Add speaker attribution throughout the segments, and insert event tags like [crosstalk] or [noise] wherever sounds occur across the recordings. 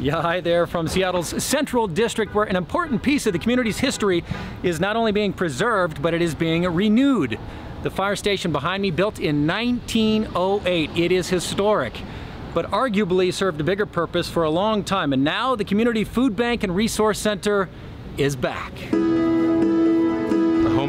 Speaker 1: Yeah, hi there from Seattle's Central District, where an important piece of the community's history is not only being preserved, but it is being renewed. The fire station behind me, built in 1908, it is historic, but arguably served a bigger purpose for a long time. And now the Community Food Bank and Resource Center is back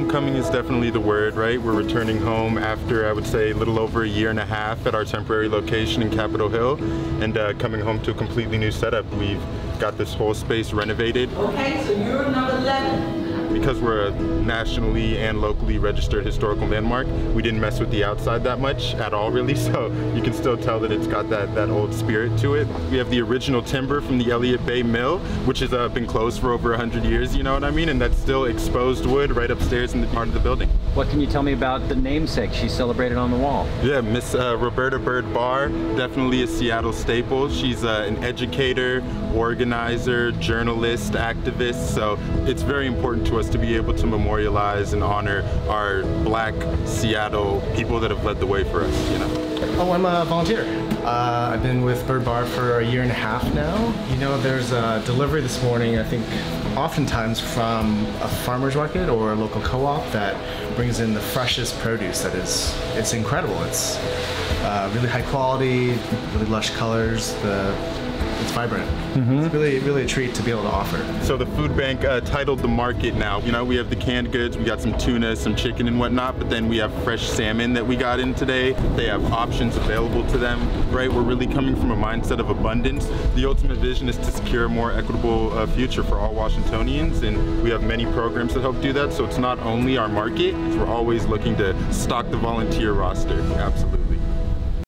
Speaker 2: homecoming is definitely the word, right? We're returning home after, I would say, a little over a year and a half at our temporary location in Capitol Hill and uh, coming home to a completely new setup. We've got this whole space renovated.
Speaker 3: Okay, so you're number 11
Speaker 2: because we're a nationally and locally registered historical landmark, we didn't mess with the outside that much at all really, [laughs] so you can still tell that it's got that, that old spirit to it. We have the original timber from the Elliott Bay Mill, which has uh, been closed for over 100 years, you know what I mean? And that's still exposed wood right upstairs in the part of the building.
Speaker 1: What can you tell me about the namesake she celebrated on the wall?
Speaker 2: Yeah, Miss uh, Roberta Byrd Barr, definitely a Seattle staple. She's uh, an educator, organizer, journalist, activist, so it's very important to us to be able to memorialize and honor our black Seattle people that have led the way for us, you know?
Speaker 4: Oh, I'm a volunteer. Uh, I've been with Byrd Barr for a year and a half now. You know, there's a delivery this morning, I think oftentimes from a farmer's market or a local co-op that brings in the freshest produce that is, it's incredible. It's uh, really high quality, really lush colors. The it's vibrant. Mm -hmm. It's really, really a treat to be able to offer.
Speaker 2: So the food bank uh, titled the market now. You know, we have the canned goods, we got some tuna, some chicken and whatnot, but then we have fresh salmon that we got in today. They have options available to them, right? We're really coming from a mindset of abundance. The ultimate vision is to secure a more equitable uh, future for all Washingtonians, and we have many programs that help do that. So it's not only our market, we're always looking to stock the volunteer roster. Absolutely.